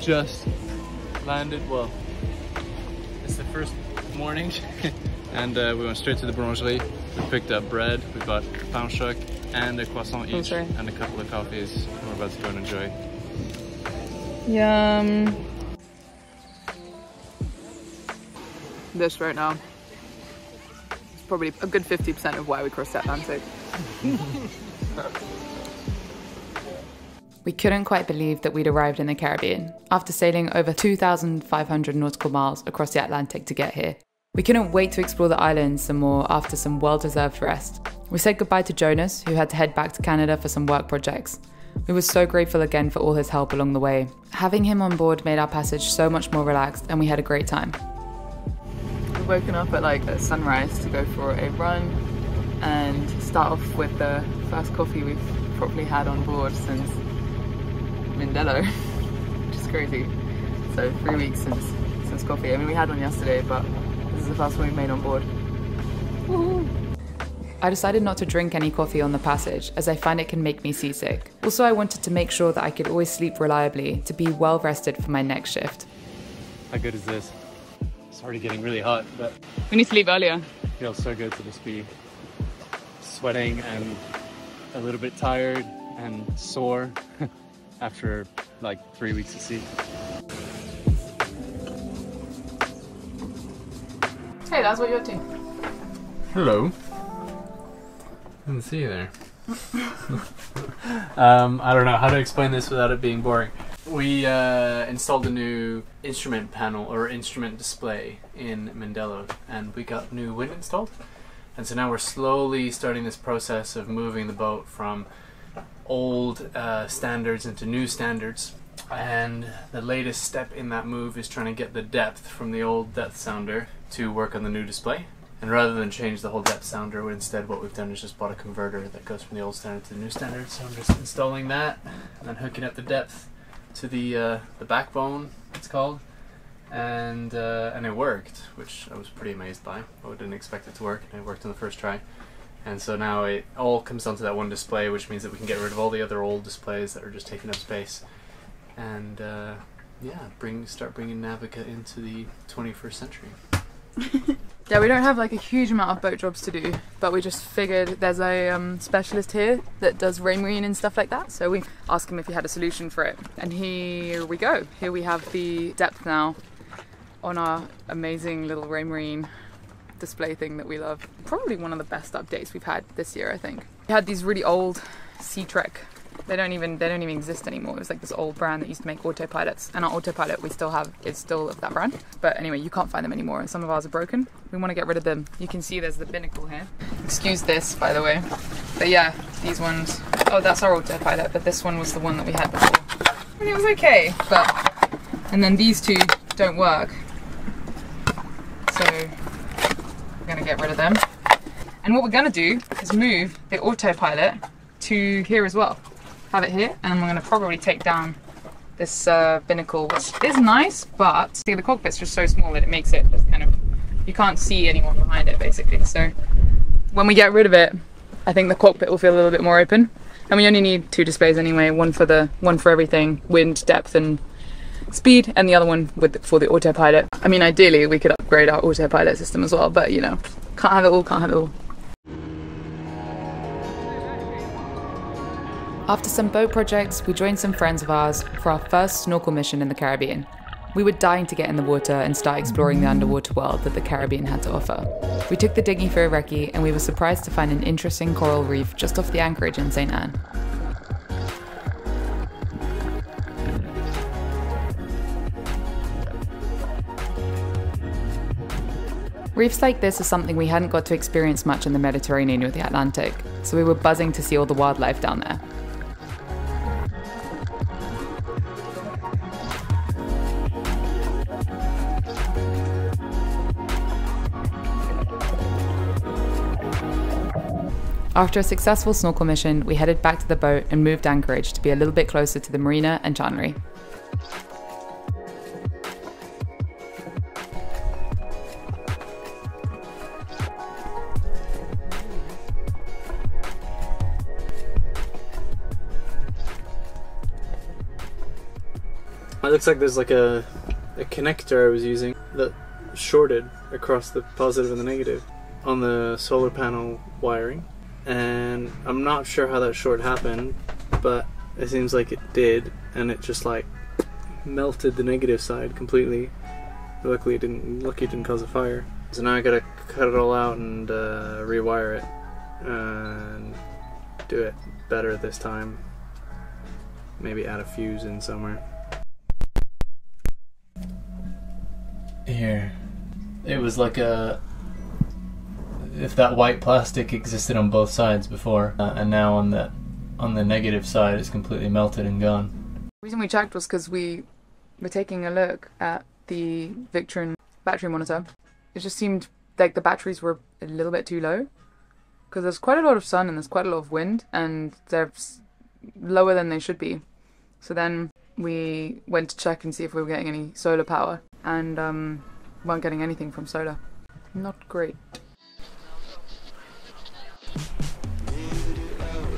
just landed. Well, it's the first morning, and uh, we went straight to the boulangerie. We picked up bread. We got pain choc and a croissant each, sorry. and a couple of coffees. We're about to go and enjoy. Yum. This right now is probably a good 50% of why we crossed the Atlantic. We couldn't quite believe that we'd arrived in the Caribbean after sailing over 2,500 nautical miles across the Atlantic to get here. We couldn't wait to explore the islands some more after some well deserved rest. We said goodbye to Jonas, who had to head back to Canada for some work projects. We were so grateful again for all his help along the way. Having him on board made our passage so much more relaxed, and we had a great time. We've woken up at like at sunrise to go for a run and start off with the first coffee we've properly had on board since Mindelo, which is crazy. So three weeks since since coffee. I mean, we had one yesterday, but this is the first one we've made on board. I decided not to drink any coffee on the passage as I find it can make me seasick. Also, I wanted to make sure that I could always sleep reliably to be well rested for my next shift. How good is this? It's already getting really hot, but We need to leave earlier. it feels so good to just be sweating and a little bit tired and sore after like three weeks at sea. Hey, that's what you're doing. Hello. Didn't see you there. um, I don't know how to explain this without it being boring. We uh, installed a new instrument panel or instrument display in Mindelo, and we got new wind installed. And so now we're slowly starting this process of moving the boat from old uh, standards into new standards. And the latest step in that move is trying to get the depth from the old depth sounder to work on the new display. And rather than change the whole depth sounder, instead what we've done is just bought a converter that goes from the old standard to the new standard. So I'm just installing that and then hooking up the depth to the uh, the backbone. It's called, and uh, and it worked, which I was pretty amazed by. I didn't expect it to work, and it worked on the first try. And so now it all comes down to that one display, which means that we can get rid of all the other old displays that are just taking up space, and uh, yeah, bring start bringing Navika into the 21st century. Yeah, we don't have like a huge amount of boat jobs to do, but we just figured there's a um, specialist here that does Raymarine and stuff like that. So we asked him if he had a solution for it, and here we go. Here we have the depth now on our amazing little Raymarine display thing that we love. Probably one of the best updates we've had this year, I think. We had these really old Cetrek. They don't even they don't even exist anymore. It was like this old brand that used to make autopilots, and our autopilot we still have is still of that brand. But anyway, you can't find them anymore, and some of ours are broken. We want to get rid of them. You can see there's the binnacle here. Excuse this, by the way. But yeah, these ones. Oh, that's our autopilot, but this one was the one that we had before. And it was okay, but and then these two don't work. So get rid of them. And what we're gonna do is move the autopilot to here as well. Have it here, and we're gonna probably take down this uh, binnacle, which is nice, but see the cockpit's just so small that it makes it just kind of you can't see anyone behind it basically. So when we get rid of it, I think the cockpit will feel a little bit more open. And we only need two displays anyway, one for the one for everything, wind, depth and speed, and the other one with for the autopilot. I mean ideally we could upgrade our autopilot system as well, but you know, can't have it all, can't have it all. After some boat projects, we joined some friends of ours for our first snorkel mission in the Caribbean. We were dying to get in the water and start exploring the underwater world that the Caribbean had to offer. We took the dinghy for a recce and we were surprised to find an interesting coral reef just off the anchorage in St. Anne. Reefs like this are something we hadn't got to experience much in the Mediterranean or the Atlantic, so we were buzzing to see all the wildlife down there. After a successful snorkel mission, we headed back to the boat and moved anchorage to be a little bit closer to the marina and Chanry. looks like there's like a a connector I was using that shorted across the positive and the negative on the solar panel wiring, and I'm not sure how that short happened, but it seems like it did, and it just like melted the negative side completely. Luckily, it didn't. Lucky, it didn't cause a fire. So now I gotta cut it all out and uh, rewire it and do it better this time. Maybe add a fuse in somewhere. Here, it was like a. If that white plastic existed on both sides before, uh, and now on the on the negative side, it's completely melted and gone. The reason we checked was because we were taking a look at the Victron battery monitor. It just seemed like the batteries were a little bit too low because there's quite a lot of sun and there's quite a lot of wind and they're lower than they should be. So then we went to check and see if we were getting any solar power and um, weren't getting anything from solar. Not great.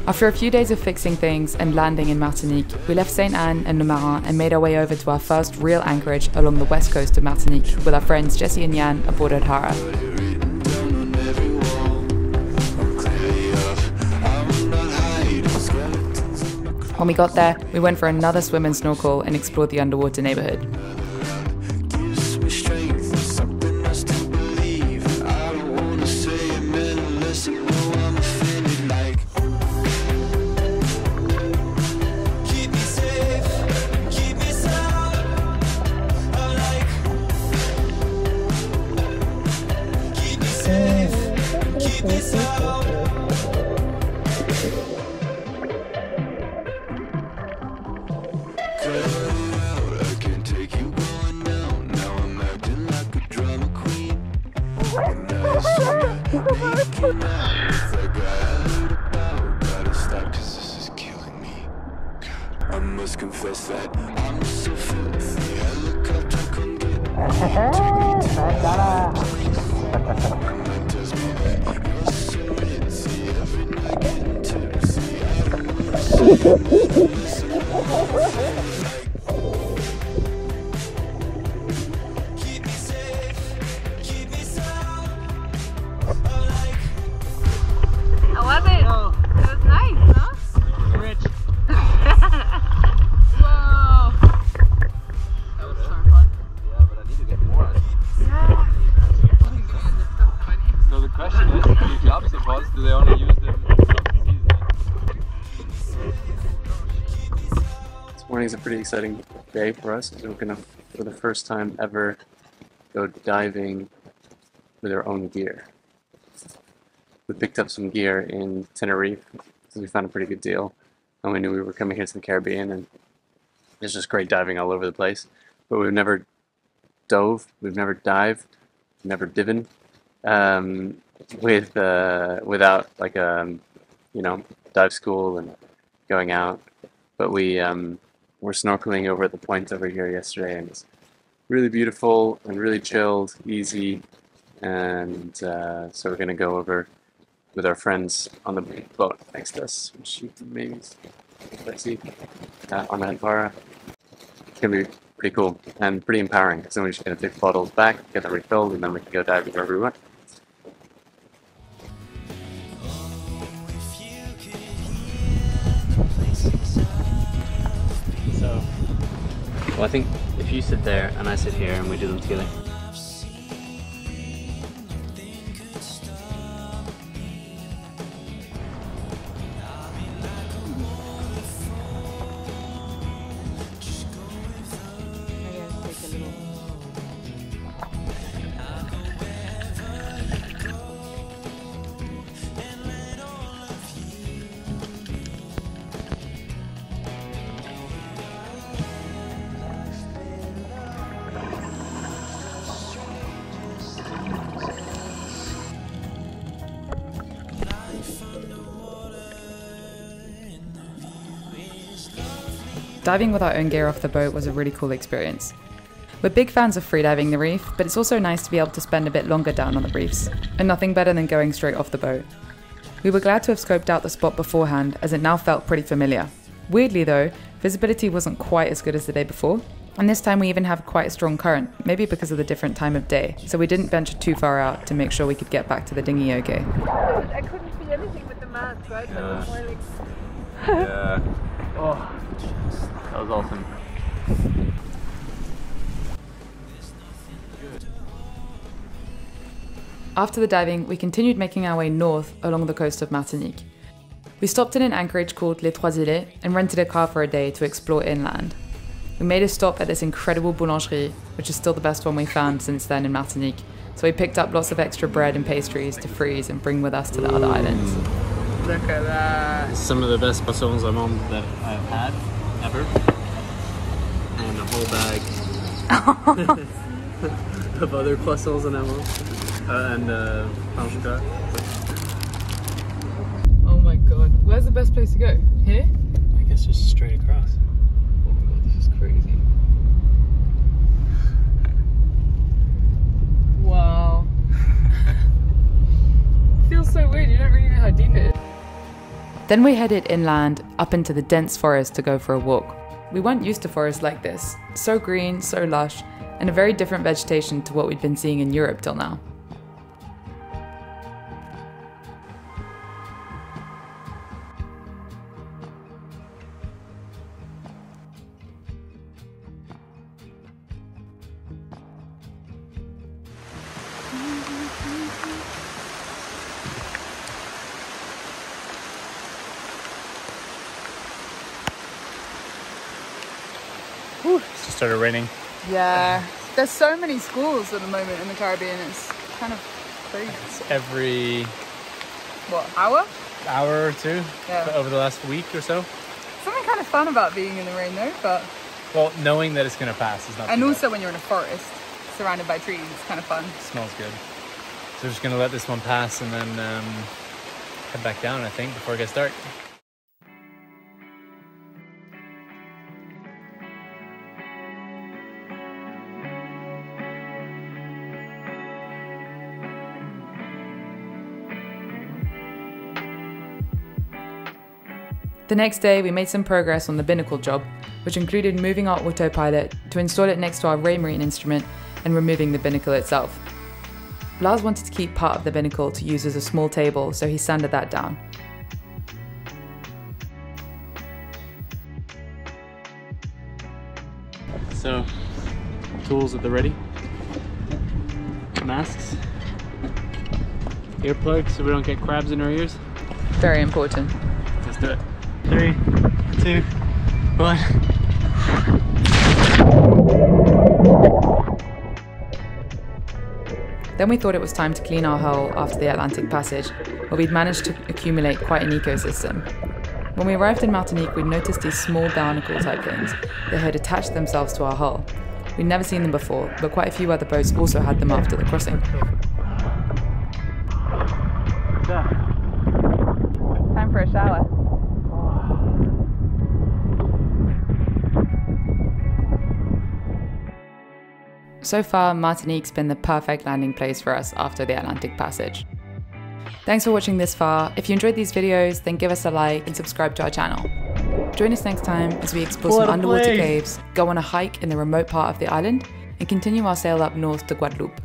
After a few days of fixing things and landing in Martinique, we left St. Anne and Le Marin and made our way over to our first real anchorage along the west coast of Martinique with our friends Jesse and Jan aboard Adhara. When we got there, we went for another swim and snorkel and explored the underwater neighborhood. Me. I must confess that I'm so filthy. Helicopter get me. Take me to Ha ha ha ha! This morning's a pretty exciting day for us. because We're gonna, for the first time ever, go diving with our own gear. We picked up some gear in Tenerife because we found a pretty good deal, and we knew we were coming here to the Caribbean, and it's just great diving all over the place. But we've never dove, we've never dived, never divin, um, with uh, without like a you know dive school and going out. But we um, were snorkeling over at the point over here yesterday, and it's really beautiful and really chilled, easy. And uh, so we're gonna go over with our friends on the boat next to us, which you can maybe let's see uh, on that. It's gonna be pretty cool and pretty empowering. So we're just gonna take bottles back, get them refilled, and then we can go diving wherever we want. Well, I think if you sit there and I sit here and we do them together. Diving with our own gear off the boat was a really cool experience. We're big fans of freediving the reef, but it's also nice to be able to spend a bit longer down on the reefs, and nothing better than going straight off the boat. We were glad to have scoped out the spot beforehand, as it now felt pretty familiar. Weirdly though, visibility wasn't quite as good as the day before, And this time we even have quite a strong current, maybe because of the different time of day. So we didn't venture too far out to make sure we could get back to the dinghy okay. I couldn't see anything with the mask, right? So it was more Yeah. Oh, that was awesome. After the diving, we continued making our way north along the coast of Martinique. We stopped in an anchorage called Les Trois Îlets and rented a car for a day to explore inland. We made a stop at this incredible boulangerie, which is still the best one we found since then in Martinique. So we picked up lots of extra bread and pastries to freeze and bring with us to the other islands. Look at that. Some of the best poissons au monde that I've had ever. And a whole bag of other poissons en amont. Uh, and uh. Oh my god. Where's the best place to go? Here? I guess just straight across. Oh my god, this is crazy. Wow. Feels so weird, you don't really know how deep it is. Then we headed inland up into the dense forest to go for a walk. We weren't used to forests like this. So green, so lush, and a very different vegetation to what we'd been seeing in Europe till now. It just started raining. Yeah. There's so many schools at the moment in the Caribbean, it's kind of crazy. It's every What, hour? hour or two Yeah. over the last week or so. Something kind of fun about being in the rain though, but Well, knowing that it's gonna pass is not. and also when you're in a forest surrounded by trees, it's kind of fun. bad. smells good. So we're just gonna let this one pass and then um, head back down. I think before it gets dark. The next day, we made some progress on the binnacle job, which included moving our autopilot to install it next to our Raymarine instrument and removing the binnacle itself. Lars wanted to keep part of the binnacle to use as a small table, so he sanded that down. So, tools at the ready. Masks. Earplugs so we don't get crabs in our ears. Very important. Let's do it. Three, two, one. Then we thought it was time to clean our hull after the Atlantic Passage, where we'd managed to accumulate quite an ecosystem. When we arrived in Martinique, we'd noticed these small barnacle type things that had attached themselves to our hull. We'd never seen them before, but quite a few other boats also had them after the crossing. So far, Martinique's been the perfect landing place for us after the Atlantic Passage. Thanks for watching this far. If you enjoyed these videos, then give us a like and subscribe to our channel. Join us next time as we explore What some underwater place. caves, go on a hike in the remote part of the island, and continue our sail up north to Guadeloupe.